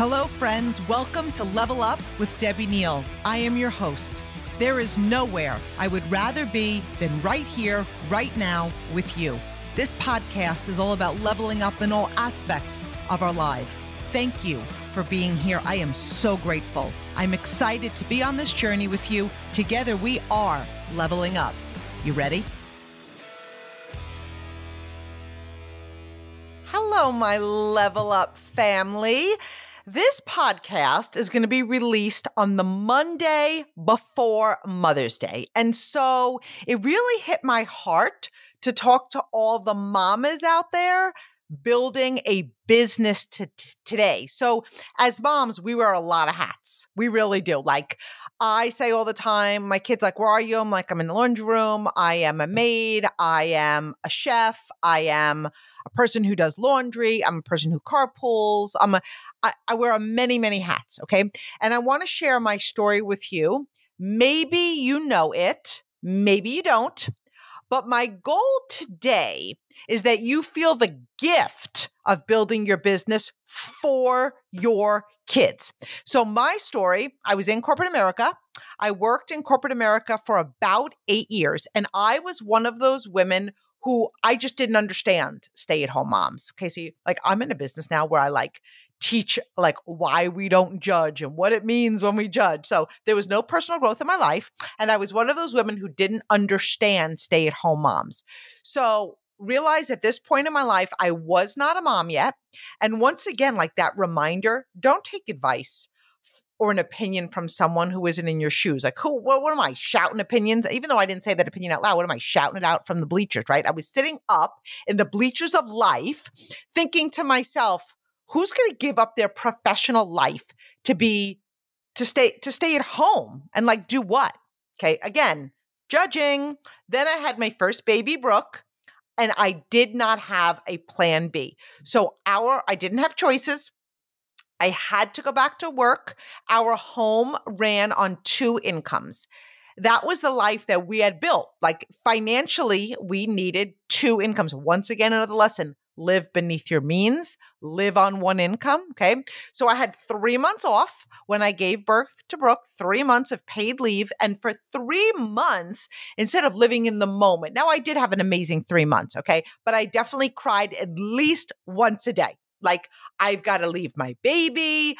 Hello, friends. Welcome to Level Up with Debbie Neal. I am your host. There is nowhere I would rather be than right here, right now, with you. This podcast is all about leveling up in all aspects of our lives. Thank you for being here. I am so grateful. I'm excited to be on this journey with you. Together, we are leveling up. You ready? Hello, my Level Up family. This podcast is going to be released on the Monday before Mother's Day. And so it really hit my heart to talk to all the mamas out there building a business t- today. So as moms, we wear a lot of hats. We really do. Like I say all the time, my kids like, "Where are you?" I'm like, "I'm in the laundry room. I am a mm. maid. I am a chef. I am a person who does laundry. I'm a person who carpools. I'm a I, I wear many, many hats. Okay. And I want to share my story with you. Maybe you know it, maybe you don't. But my goal today is that you feel the gift of building your business for your kids. So, my story I was in corporate America. I worked in corporate America for about eight years, and I was one of those women who I just didn't understand stay at home moms. Okay. So, you, like, I'm in a business now where I like teach like why we don't judge and what it means when we judge. So there was no personal growth in my life. And I was one of those women who didn't understand stay at home moms. So realized at this point in my life, I was not a mom yet. And once again, like that reminder, don't take advice or an opinion from someone who isn't in your shoes. Like, who, what, what am I shouting opinions? Even though I didn't say that opinion out loud, what am I shouting it out from the bleachers, right? I was sitting up in the bleachers of life thinking to myself, who's going to give up their professional life to be to stay to stay at home and like do what okay again judging then i had my first baby brooke and i did not have a plan b. So our i didn't have choices. I had to go back to work. Our home ran on two incomes. That was the life that we had built. Like financially we needed two incomes. Once again another lesson live beneath your means, live on one income. Okay. So I had three months off when I gave birth to Brooke, three months of paid leave. And for three months, instead of living in the moment, now I did have an amazing three months. Okay. But I definitely cried at least once a day. Like I've got to leave my baby.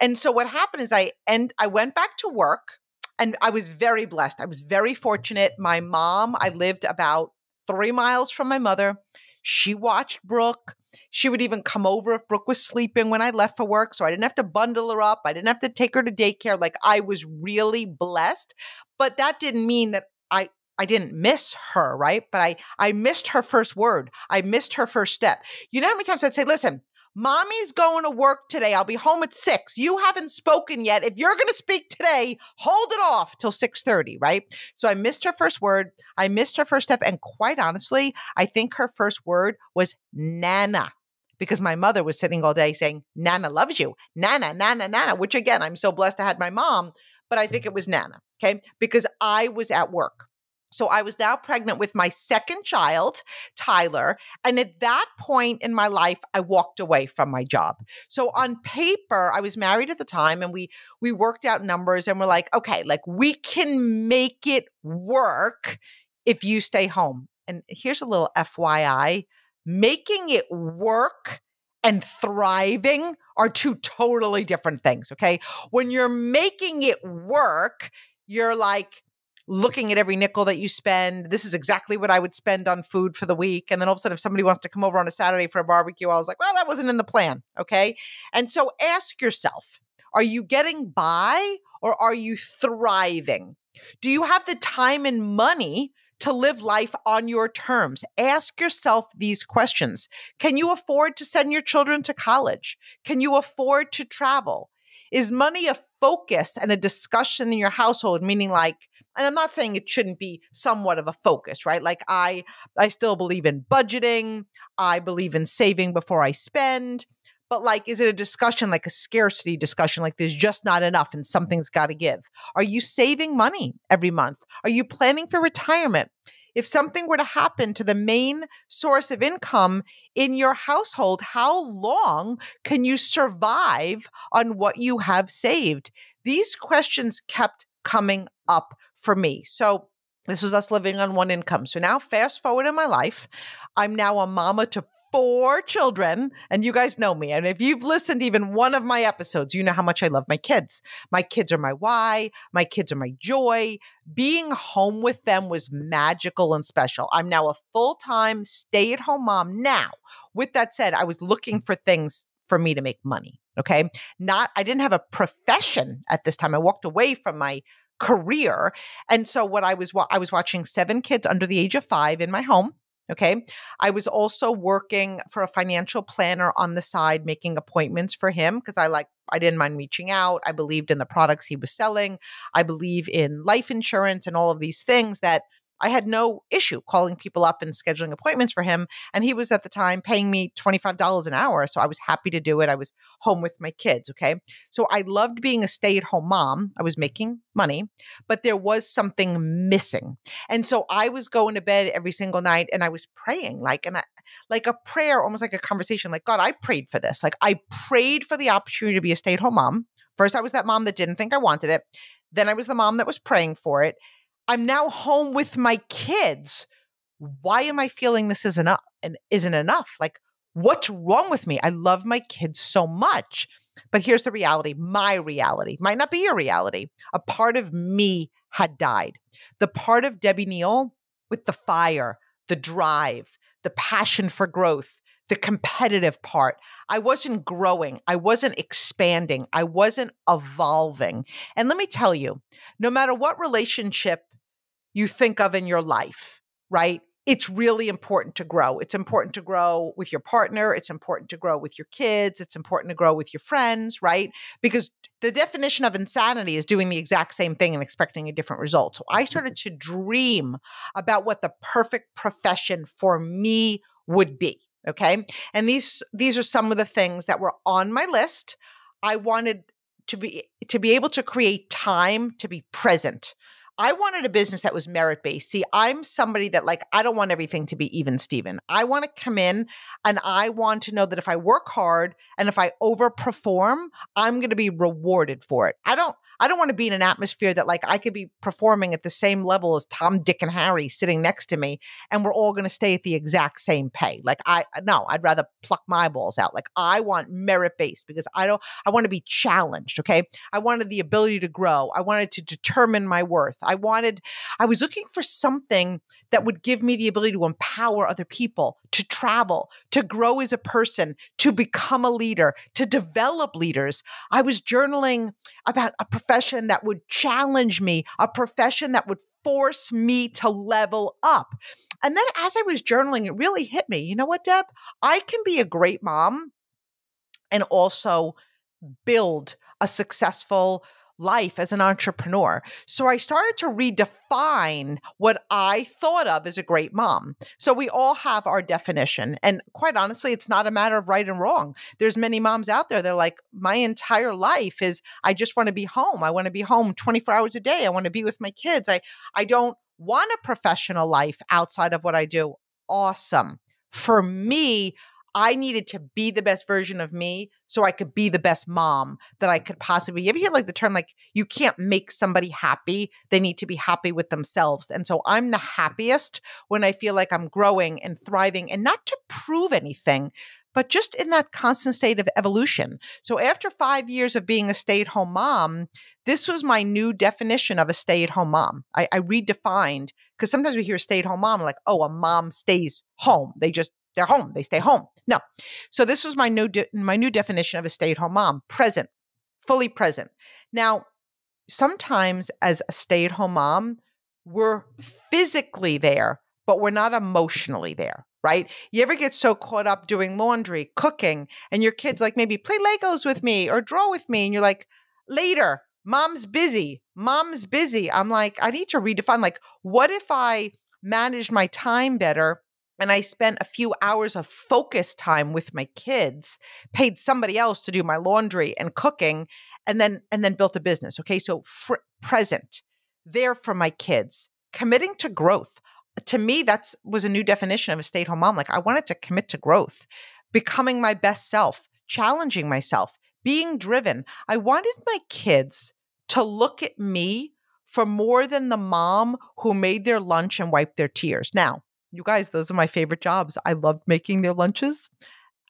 And so what happened is I and I went back to work and I was very blessed. I was very fortunate. My mom, I lived about three miles from my mother. She watched Brooke. She would even come over if Brooke was sleeping when I left for work. So I didn't have to bundle her up. I didn't have to take her to daycare. Like I was really blessed. But that didn't mean that I I didn't miss her, right? But I I missed her first word. I missed her first step. You know how many times I'd say, listen, Mommy's going to work today. I'll be home at 6. You haven't spoken yet. If you're going to speak today, hold it off till 6:30, right? So I missed her first word. I missed her first step and quite honestly, I think her first word was nana. Because my mother was sitting all day saying, Nana loves you. Nana, Nana, Nana, which again, I'm so blessed I had my mom, but I think it was Nana. Okay. Because I was at work. So I was now pregnant with my second child, Tyler. And at that point in my life, I walked away from my job. So on paper, I was married at the time and we we worked out numbers and we're like, okay, like we can make it work if you stay home. And here's a little FYI, making it work and thriving are two totally different things, okay? When you're making it work, you're like looking at every nickel that you spend. This is exactly what I would spend on food for the week. And then all of a sudden, if somebody wants to come over on a Saturday for a barbecue, I was like, well, that wasn't in the plan. Okay. And so ask yourself are you getting by or are you thriving? Do you have the time and money to live life on your terms? Ask yourself these questions. Can you afford to send your children to college? Can you afford to travel? Is money a focus and a discussion in your household? Meaning, like, and I'm not saying it shouldn't be somewhat of a focus, right? Like I I still believe in budgeting. I believe in saving before I spend. But like is it a discussion like a scarcity discussion like there's just not enough and something's got to give? Are you saving money every month? Are you planning for retirement? if something were to happen to the main source of income in your household, how long can you survive on what you have saved? These questions kept coming up for me. So this was us living on one income. So now, fast forward in my life, I'm now a mama to four children. And you guys know me. And if you've listened even one of my episodes, you know how much I love my kids. My kids are my why, my kids are my joy. Being home with them was magical and special. I'm now a full time stay at home mom. Now, with that said, I was looking for things for me to make money. Okay. Not, I didn't have a profession at this time. I walked away from my career. And so what I was I was watching seven kids under the age of 5 in my home. Okay. I was also working for a financial planner on the side, making appointments for him because I like, I didn't mind reaching out. I believed in the products he was selling. I believe in life insurance and all of these things that I had no issue calling people up and scheduling appointments for him. And he was at the time paying me $25 an hour. So I was happy to do it. I was home with my kids. Okay. So I loved being a stay at home mom. I was making money, but there was something missing. And so I was going to bed every single night and I was praying like, and I, like a prayer, almost like a conversation, like, God, I prayed for this. Like I prayed for the opportunity to be a stay at home mom. First, I was that mom that didn't think I wanted it. Then I was the mom that was praying for it. I'm now home with my kids. Why am I feeling this isn't enough and isn't enough? Like, what's wrong with me? I love my kids so much. But here's the reality my reality might not be your reality. A part of me had died. The part of Debbie Neal with the fire, the drive, the passion for growth, the competitive part. I wasn't growing. I wasn't expanding. I wasn't evolving. And let me tell you, no matter what relationship you think of in your life, right? It's really important to grow. It's important to grow with your partner. It's important to grow with your kids. It's important to grow with your friends, right? Because the definition of insanity is doing the exact same thing and expecting a different result. So I started mm-hmm. to dream about what the perfect profession for me would be. Okay. And these these are some of the things that were on my list. I wanted to be to be able to create time to be present I wanted a business that was merit based. See, I'm somebody that like I don't want everything to be even Steven. I want to come in and I want to know that if I work hard and if I overperform, I'm going to be rewarded for it. I don't I don't want to be in an atmosphere that like I could be performing at the same level as Tom, Dick, and Harry sitting next to me, and we're all going to stay at the exact same pay. Like I no, I'd rather pluck my balls out. Like I want merit based because I don't. I want to be challenged. Okay, I wanted the ability to grow. I wanted to determine my worth. I wanted. I was looking for something that would give me the ability to empower other people, to travel, to grow as a person, to become a leader, to develop leaders. I was journaling about a profession that would challenge me, a profession that would force me to level up. And then as I was journaling, it really hit me. You know what, Deb? I can be a great mom and also build a successful life as an entrepreneur. So I started to redefine what I thought of as a great mom. So we all have our definition. And quite honestly, it's not a matter of right and wrong. There's many moms out there that are like, my entire life is I just want to be home. I want to be home 24 hours a day. I want to be with my kids. I I don't want a professional life outside of what I do. Awesome. For me, I needed to be the best version of me so I could be the best mom that I could possibly. You ever hear like the term like you can't make somebody happy? They need to be happy with themselves. And so I'm the happiest when I feel like I'm growing and thriving and not to prove anything, but just in that constant state of evolution. So after five years of being a stay at home mom, this was my new definition of a stay at home mom. I, I redefined because sometimes we hear stay at home mom like, oh, a mom stays home. They just they're home. They stay home. No. So this was my new de- my new definition of a stay-at-home mom, present, fully present. Now, sometimes as a stay-at-home mom, we're physically there, but we're not emotionally there, right? You ever get so caught up doing laundry, cooking, and your kids like maybe play Legos with me or draw with me and you're like, "Later, mom's busy. Mom's busy." I'm like, I need to redefine like what if I manage my time better and I spent a few hours of focus time with my kids, paid somebody else to do my laundry and cooking, and then and then built a business. Okay, so fr- present, there for my kids, committing to growth. to me, that's was a new definition of a stay at home mom. Like I wanted to commit to growth, becoming my best self, challenging myself, being driven. I wanted my kids to look at me for more than the mom who made their lunch and wiped their tears. Now, you guys, those are my favorite jobs. I loved making their lunches.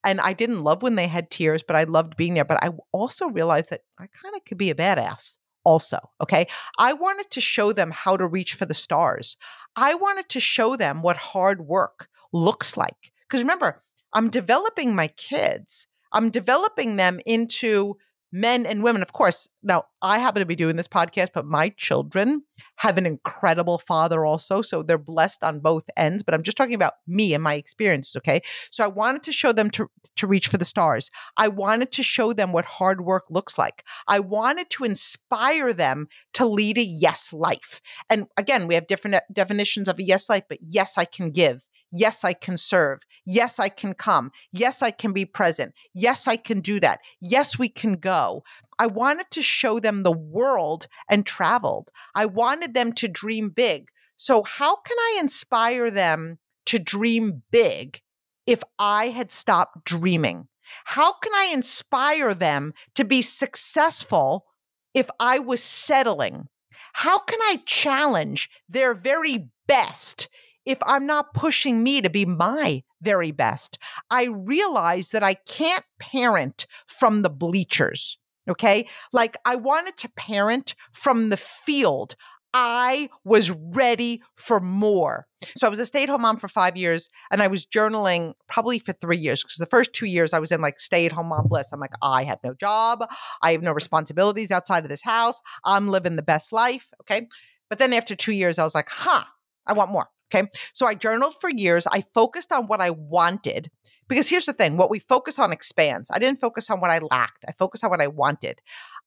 And I didn't love when they had tears, but I loved being there. But I also realized that I kind of could be a badass also. Okay. I wanted to show them how to reach for the stars. I wanted to show them what hard work looks like. Because remember, I'm developing my kids, I'm developing them into men and women. Of course, now I happen to be doing this podcast, but my children have an incredible father also. So they're blessed on both ends. But I'm just talking about me and my experiences. Okay. So I wanted to show them to, to reach for the stars. I wanted to show them what hard work looks like. I wanted to inspire them to lead a yes life. And again, we have different uh, definitions of a yes life, but yes, I can give. Yes, I can serve. Yes, I can come. Yes, I can be present. Yes, I can do that. Yes, we can go. I wanted to show them the world and traveled. I wanted them to dream big. So, how can I inspire them to dream big if I had stopped dreaming? How can I inspire them to be successful if I was settling? How can I challenge their very best if I'm not pushing me to be my very best. I realize that I can't parent from the bleachers. Okay. Like I wanted to parent from the field. I was ready for more. So I was a stay at home mom for five years and I was journaling probably for three years because the first two years I was in like stay at home mom bliss. I'm like, I have no job. I have no responsibilities outside of this house. I'm living the best life. Okay. But then after two years, I was like, huh, I want more. Okay. So I journaled for years. I focused on what I wanted because here's the thing what we focus on expands. I didn't focus on what I lacked, I focused on what I wanted.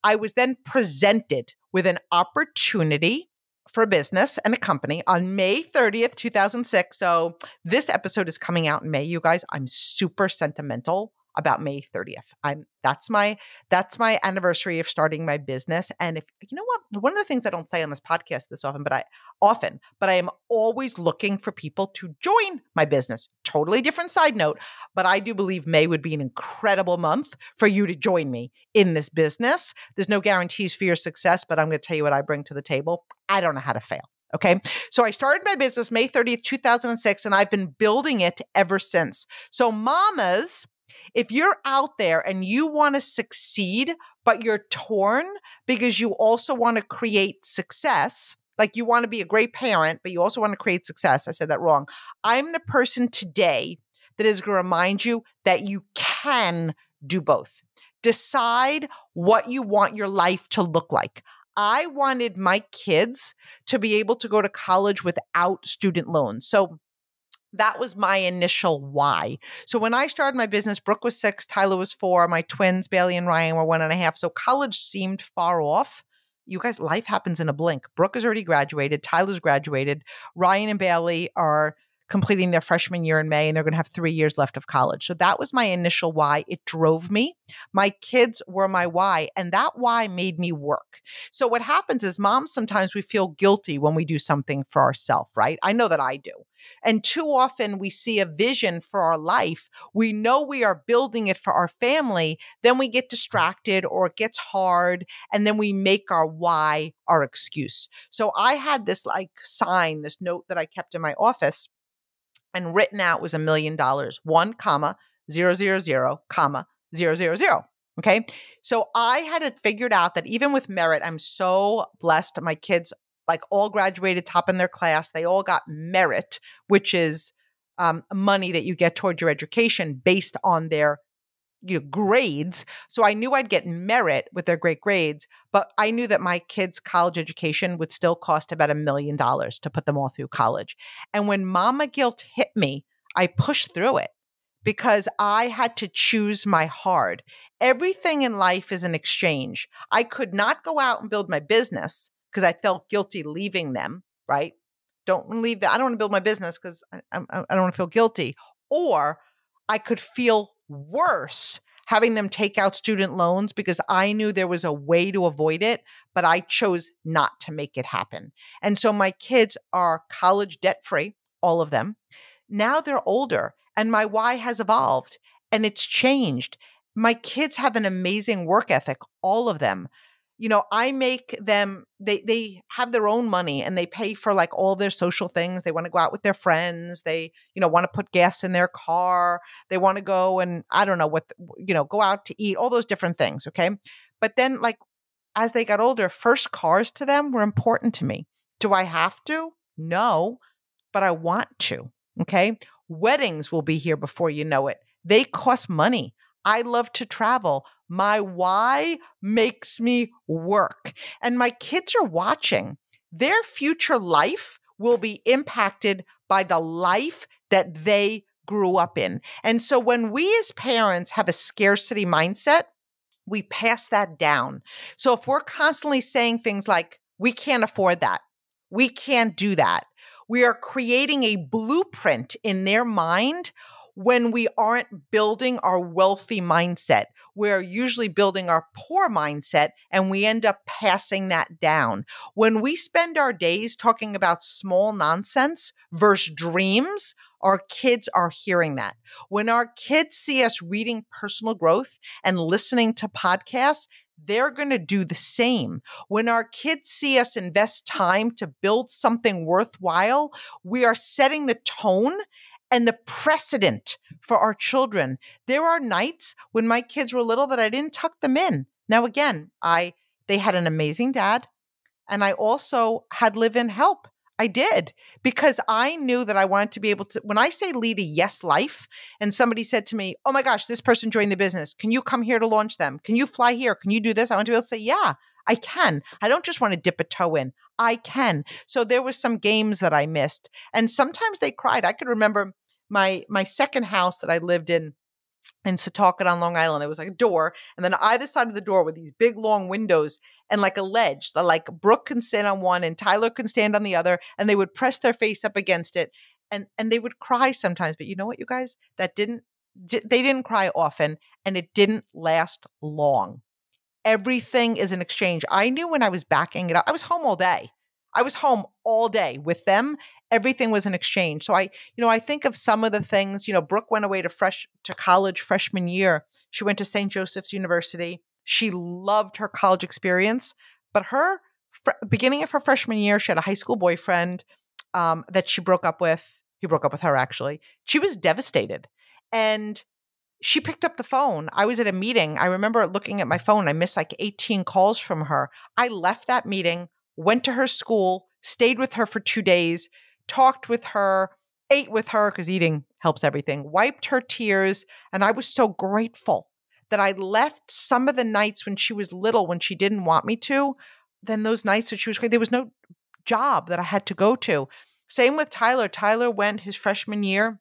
I was then presented with an opportunity for a business and a company on May 30th, 2006. So this episode is coming out in May, you guys. I'm super sentimental about May 30th. I'm that's my that's my anniversary of starting my business. And if you know what, one of the things I don't say on this podcast this often, but I often, but I am always looking for people to join my business. Totally different side note, but I do believe May would be an incredible month for you to join me in this business. There's no guarantees for your success, but I'm going to tell you what I bring to the table. I don't know how to fail. Okay. So I started my business May 30th, 2006, and I've been building it ever since. So, mamas, if you're out there and you want to succeed, but you're torn because you also want to create success, like you want to be a great parent, but you also want to create success. I said that wrong. I'm the person today that is going to remind you that you can do both. Decide what you want your life to look like. I wanted my kids to be able to go to college without student loans. So that was my initial why. So when I started my business, Brooke was six, Tyler was four, my twins, Bailey and Ryan, were one and a half. So college seemed far off. You guys, life happens in a blink. Brooke has already graduated, Tyler's graduated, Ryan and Bailey are completing their freshman year in May and they're going to have three years left of college. So that was my initial why. It drove me. My kids were my why, and that why made me work. So what happens is, moms, sometimes we feel guilty when we do something for ourselves, right? I know that I do. And too often we see a vision for our life. We know we are building it for our family. Then we get distracted or it gets hard. And then we make our why our excuse. So I had this like sign, this note that I kept in my office and written out was a million dollars, one comma, zero, zero, zero, comma, zero, zero, zero. Okay. So I had it figured out that even with merit, I'm so blessed. My kids like all graduated top in their class. They all got merit, which is um, money that you get toward your education based on their you know, grades. So I knew I'd get merit with their great grades, but I knew that my kids' college education would still cost about a million dollars to put them all through college. And when mama guilt hit me, I pushed through it because I had to choose my hard. Everything in life is an exchange. I could not go out and build my business because I felt guilty leaving them, right? Don't leave that. I don't want to build my business because I, I, I don't want to feel guilty. Or I could feel worse having them take out student loans because I knew there was a way to avoid it, but I chose not to make it happen. And so my kids are college debt free. all of them. Now they're older and my why has evolved and it's changed. My kids have an amazing work ethic, all of them you know i make them they they have their own money and they pay for like all their social things they want to go out with their friends they you know want to put gas in their car they want to go and i don't know what you know go out to eat all those different things okay? But then like as they got older first cars to them were important to me. Do i have to? No but i want to okay? Weddings will be here before you know it. They cost money I love to travel. My why makes me work. And my kids are watching. Their future life will be impacted by the life that they grew up in. And so when we as parents have a scarcity mindset, we pass that down. So if we're constantly saying things like, we can't afford that, we can't do that, we are creating a blueprint in their mind when we aren't building our wealthy mindset. We're usually building our poor mindset and we end up passing that down. When we spend our days talking about small nonsense versus dreams, our kids are hearing that. When our kids see us reading personal growth and listening to podcasts, they're going to do the same. When our kids see us invest time to build something worthwhile, we are setting the tone and the precedent for our children. There are nights when my kids were little that I didn't tuck them in. Now again, I they had an amazing dad and I also had live-in help. I did because I knew that I wanted to be able to when I say lead a yes life and somebody said to me, "Oh my gosh, this person joined the business. Can you come here to launch them? Can you fly here? Can you do this?" I want to be able to say, "Yeah, I can. I don't just want to dip a toe in. I can. So there was some games that I missed. And sometimes they cried. I could remember my my second house that I lived in in Setauket on Long Island. It was like a door, and then either side of the door were these big long windows and like a ledge. that like Brooke can stand on one and Tyler can stand on the other, and they would press their face up against it, and and they would cry sometimes. But you know what, you guys, that didn't they didn't cry often, and it didn't last long everything is an exchange. I knew when I was backing it up, I was home all day. I was home all day with them. Everything was an exchange. So I, you know, I think of some of the things, you know, Brooke went away to fresh to college freshman year. She went to St. Joseph's University. She loved her college experience, but her fr- beginning of her freshman year, she had a high school boyfriend um, that she broke up with. He broke up with her actually. She was devastated. And she picked up the phone. I was at a meeting. I remember looking at my phone. I missed like 18 calls from her. I left that meeting, went to her school, stayed with her for two days, talked with her, ate with her because eating helps everything, wiped her tears. And I was so grateful that I left some of the nights when she was little, when she didn't want me to. Then those nights that she was great, there was no job that I had to go to. Same with Tyler. Tyler went his freshman year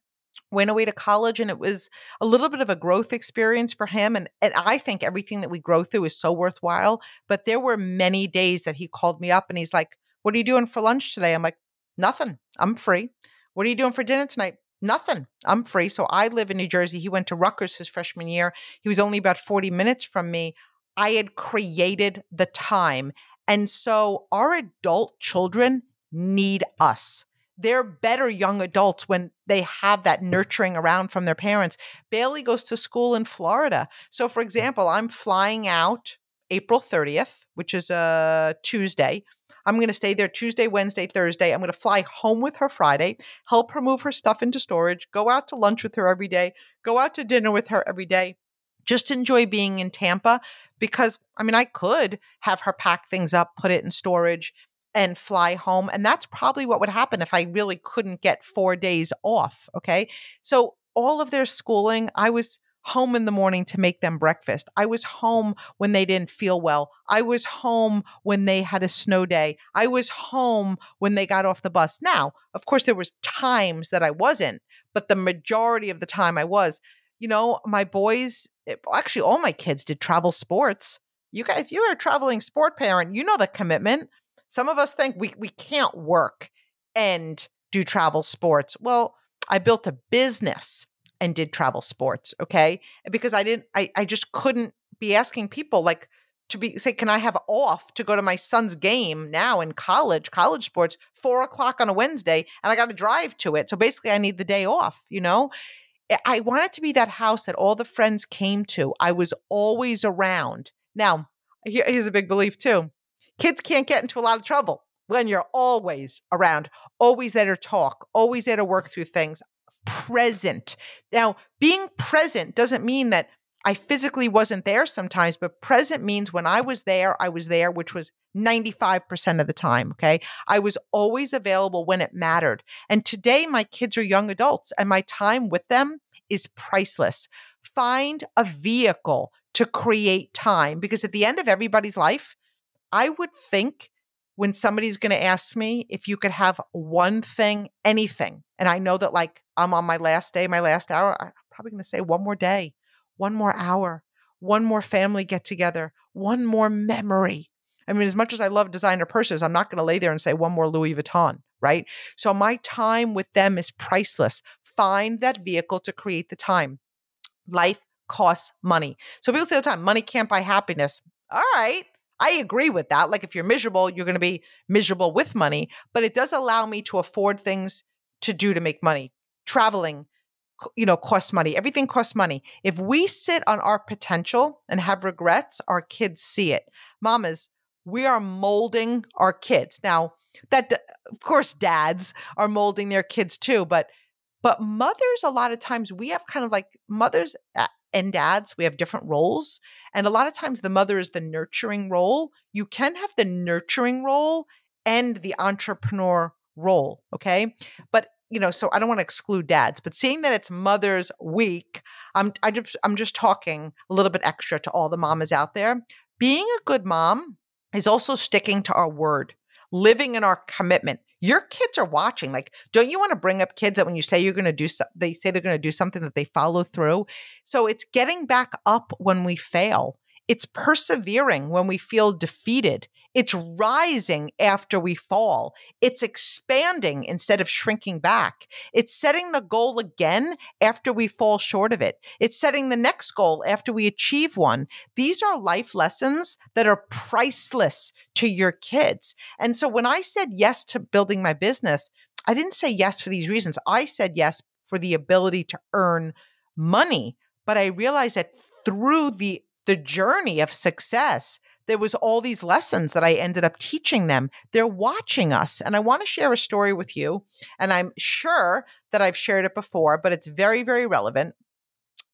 went away to college and it was a little bit of a growth experience for him and, and i think everything that we grow through is so worthwhile but there were many days that he called me up and he's like what are you doing for lunch today? I'm like nothing. I'm free. What are you doing for dinner tonight? Nothing. I'm free. So i live in new jersey. He went to rutgers his freshman year. He was only about 40 minutes from me. I had created the time and so our adult children need us they're better young adults when they have that nurturing around from their parents. Bailey goes to school in Florida. So, for hmm. example, I'm flying out April 30th, which is a Tuesday. I'm going to stay there Tuesday, Wednesday, Thursday. I'm going to fly home with her Friday, help her move her stuff into storage, go out to lunch with her every day, go out to dinner with her every day. Just enjoy being in Tampa because, I mean, I could have her pack things up, put it in storage, and fly home. And that's probably what would happen if I really couldn't get four days off. Okay. So, all of their schooling, I was home in the morning to make them breakfast. I was home when they didn't feel well. I was home when they had a snow day. I was home when they got off the bus. Now, of course there was times that I wasn't, but the majority of the time I was. You know, my boys, eh, actually all my kids did travel sports. You guys, if you're a traveling sport parent, you know the commitment. Some of us think we, we can't work and do travel sports. Well, I built a business and did travel sports, okay? Because I didn't, I, I just couldn't be asking people like, to be say, can I have off to go to my son's game now in college, college sports, four o'clock on a Wednesday, and I got to drive to it. So basically, I need the day off. You know, I wanted to be that house that all the friends came to. I was always around. Now, here's a big belief too: kids can't get into a lot of trouble when you're always around, always there to talk, always there to work through things. Present. Now, being present doesn't mean that I physically wasn't there sometimes, but present means when I was there, I was there, which was 95% of the time. Okay. I was always available when it mattered. And today, my kids are young adults, and my time with them is priceless. Find a vehicle to create time because at the end of everybody's life, I would think when somebody's going to ask me if you could have one thing, anything, and I know that like I'm on my last day, my last hour, I'm probably going to say one more day one more hour, one more family get together, one more memory. I mean, as much as I love designer purses, I'm not going to lay there and say one more Louis Vuitton, right? So my time with them is priceless. Find that vehicle to create the time. Life costs money. So people say all the time, money can't buy happiness. All right. I agree with that. Like if you're miserable, you're going to be miserable with money, but it does allow me to afford things to do to make money. Traveling, you know, costs money. Everything costs money. If we sit on our potential and have regrets, our kids see it. Mamas, we are molding our kids. Now, that of course dads are molding their kids too, but but mothers a lot of times we have kind of like mothers and dads, we have different roles. And a lot of times the mother is the nurturing role. You can have the nurturing role and the entrepreneur role, okay? But you know, so I don't want to exclude dads, but seeing that it's Mother's Week, I'm I just I'm just talking a little bit extra to all the mamas out there. Being a good mom is also sticking to our word, living in our commitment. Your kids are watching. Like, don't you want to bring up kids that when you say you're going to do something, they say they're going to do something that they follow through? So it's getting back up when we fail. It's persevering when we feel defeated. It's rising after we fall. It's expanding instead of shrinking back. It's setting the goal again after we fall short of it. It's setting the next goal after we achieve one. These are life lessons that are priceless to your kids. And so when I said yes to building my business, I didn't say yes for these reasons. I said yes for the ability to earn money. But I realized that through the the journey of success, there was all these lessons that I ended up teaching them. They're watching us. And I want to share a story with you. And I'm sure that I've shared it before, but it's very, very relevant.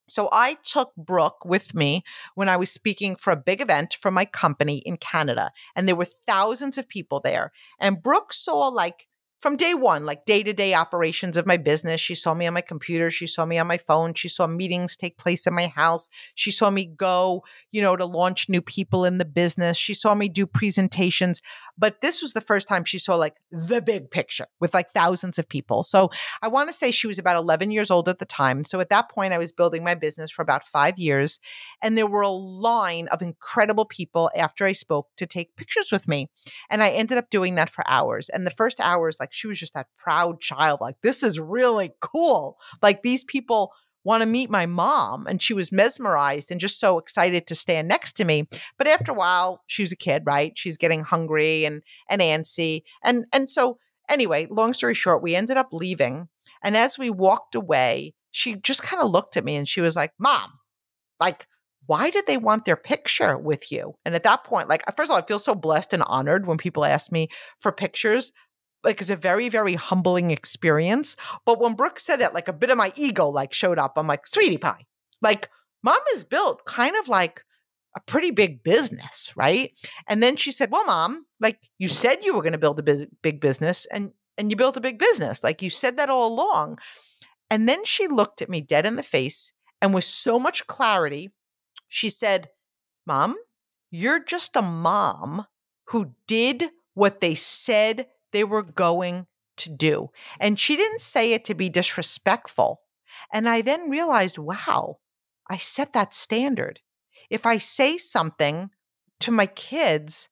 So I took Brooke with me when I was speaking for a big event for my company in Canada. And there were thousands of people there. And Brooke saw like from day one, like day to day operations of my business. She saw me on my computer. She saw me on my phone. She saw meetings take place in my house. She saw me go, you know, to launch new people in the business. She saw me do presentations. But this was the first time she saw like the big picture with like thousands of people. So I want to say she was about 11 years old at the time. So at that point, I was building my business for about five years. And there were a line of incredible people after I spoke to take pictures with me. And I ended up doing that for hours. And the first hours, like, like she was just that proud child. Like, this is really cool. Like, these people want to meet my mom. And she was mesmerized and just so excited to stand next to me. But after a while, she was a kid, right? She's getting hungry and, and antsy. And, and so, anyway, long story short, we ended up leaving. And as we walked away, she just kind of looked at me and she was like, Mom, like, why did they want their picture with you? And at that point, like, first of all, I feel so blessed and honored when people ask me for pictures like it's a very very humbling experience. But when brooke said that like a bit of my ego like showed up i'm like sweetie pie. Like mom has built kind of like a pretty big business right? And then she said well mom like you said you were going to build a big, big business and and you built a big business. Like you said that all along. And then she looked at me dead in the face and with so much clarity she said mom you're just a mom who did what they said they were going to do. And she didn't say it to be disrespectful. And I then realized, wow, I set that standard. If I say something to my kids,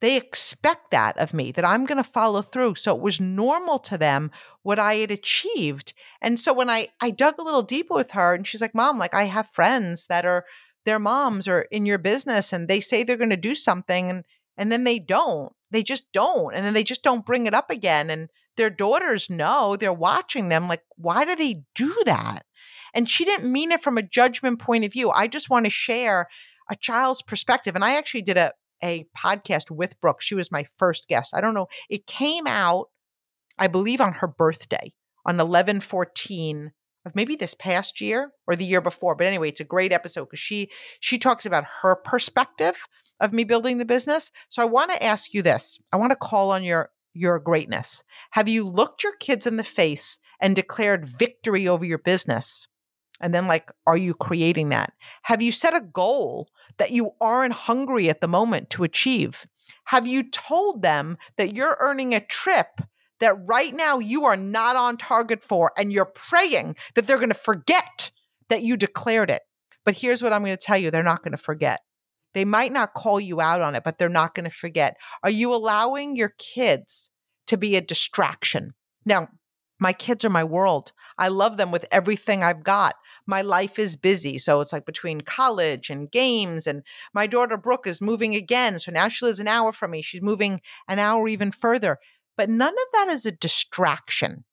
they expect that of me, that I'm going to follow through. So it was normal to them what I had achieved. And so when I, I dug a little deeper with her and she's like, Mom, like I have friends that are their moms are in your business and they say they're going to do something and, and then they don't. They just don't. And then they just don't bring it up again. And their daughters know they're watching them. Like, why do they do that? And she didn't mean it from a judgment point of view. I just want to share a child's perspective. And I actually did a, a podcast with Brooke. She was my first guest. I don't know. It came out, I believe, on her birthday on 11 14 of maybe this past year or the year before. But anyway, it's a great episode because she she talks about her perspective of me building the business. So I want to ask you this. I want to call on your your greatness. Have you looked your kids in the face and declared victory over your business? And then like are you creating that? Have you set a goal that you aren't hungry at the moment to achieve? Have you told them that you're earning a trip that right now you are not on target for, and you're praying that they're going to forget that you declared it. But here's what I'm going to tell you they're not going to forget. They might not call you out on it, but they're not going to forget. Are you allowing your kids to be a distraction? Now, my kids are my world. I love them with everything I've got. My life is busy. So it's like between college and games. And my daughter Brooke is moving again. So now she lives an hour from me. She's moving an hour even further. But none of that is a distraction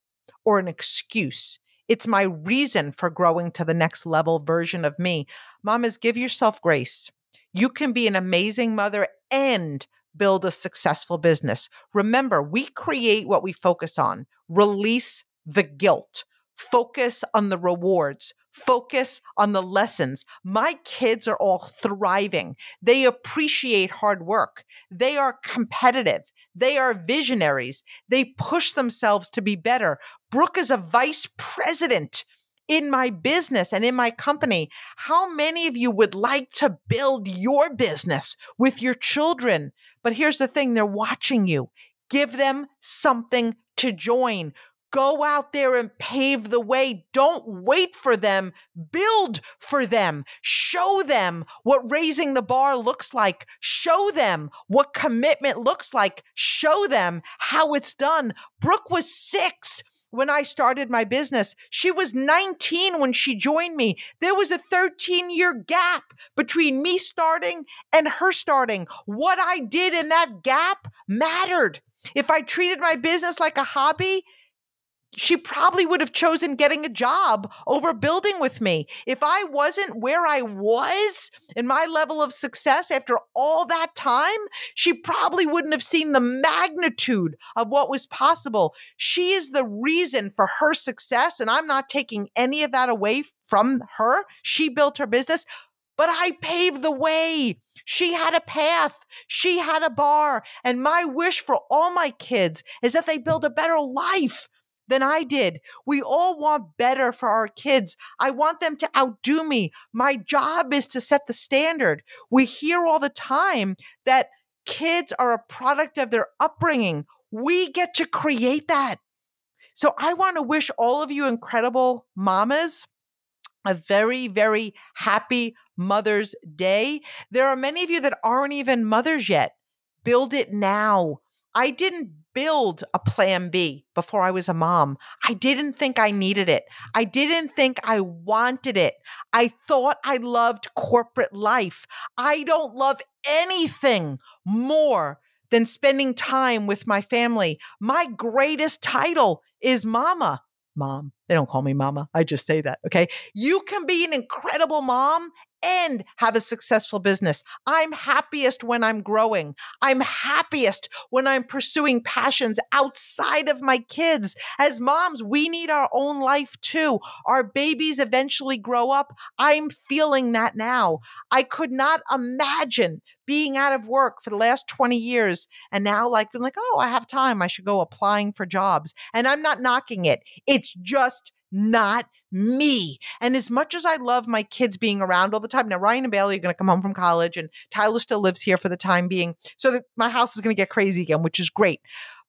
or an excuse. It's my reason for growing to the next level version of me. Mamas, give yourself grace. You can be an amazing mother and build a successful business. Remember, we create what we focus on. Release the guilt. Focus on the rewards. Focus on the lessons. My kids are all thriving. They appreciate hard work. They are competitive. They are visionaries. They push themselves to be better. Brooke is a vice president in my business and in my company. How many of you would like to build your business with your children? But here's the thing they're watching you. Give them something to join. Go out there and pave the way. Don't wait for them. Build for them. Show them what raising the bar looks like. Show them what commitment looks like. Show them how it's done. Brooke was six when I started my business. She was 19 when she joined me. There was a 13 year gap between me starting and her starting. What I did in that gap mattered. If I treated my business like a hobby, she probably would have chosen getting a job over building with me. If I wasn't where I was in my level of success after all that time, she probably wouldn't have seen the magnitude of what was possible. She is the reason for her success, and I'm not taking any of that away from her. She built her business, but I paved the way. She had a path. She had a bar. And my wish for all my kids is that they build a better life than I did. We all want better for our kids. I want them to outdo me. My job is to set the standard. We hear all the time that kids are a product of their upbringing. We get to create that. So I want to wish all of you incredible mamas a very, very happy Mother's Day. There are many of you that aren't even mothers yet. Build it now. I didn't build a plan B before I was a mom. I didn't think I needed it. I didn't think I wanted it. I thought I loved corporate life. I don't love anything more than spending time with my family. My greatest title is mama. Mom. They don't call me mama. I just say that. Okay. You can be an incredible mom and have a successful business. I'm happiest when I'm growing. I'm happiest when I'm pursuing passions outside of my kids. As moms, we need our own life too. Our babies eventually grow up. I'm feeling that now. I could not imagine being out of work for the last 20 years and now like being like, oh, I have time. I should go applying for jobs. And I'm not knocking it. It's just not me. And as much as I love my kids being around all the time, now Ryan and Bailey are going to come home from college and Tyler still lives here for the time being. So that my house is going to get crazy again, which is great.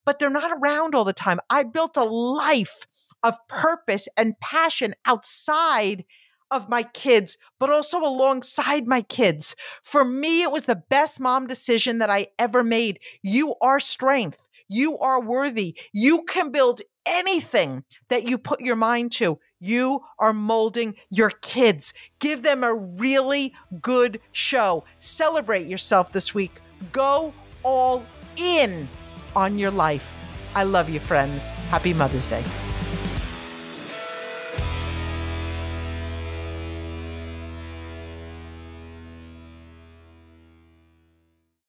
But they're not around all the time. I built a life of purpose and passion outside of my kids, but also alongside my kids. For me, it was the best mom decision that I ever made. You are strength. You are worthy. You can build anything that you put your mind to. you are molding your kids. Give them a really good show. Celebrate yourself this week. Go all in on your life. I love you, friends. Happy Mother's Day.